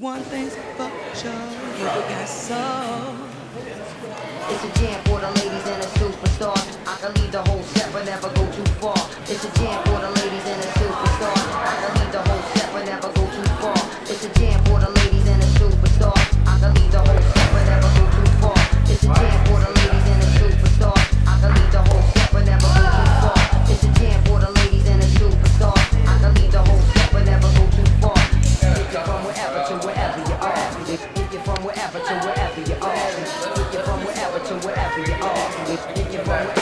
One thing's for sure, we got soul. It's a jam for the ladies and a superstar. I can lead the whole set but never go too far. It's a jam for the ladies and a superstar. I can lead the whole set but never go too far. It's a jam for the ladies wherever to wherever you are. If you're from wherever to wherever you are. If you're from wherever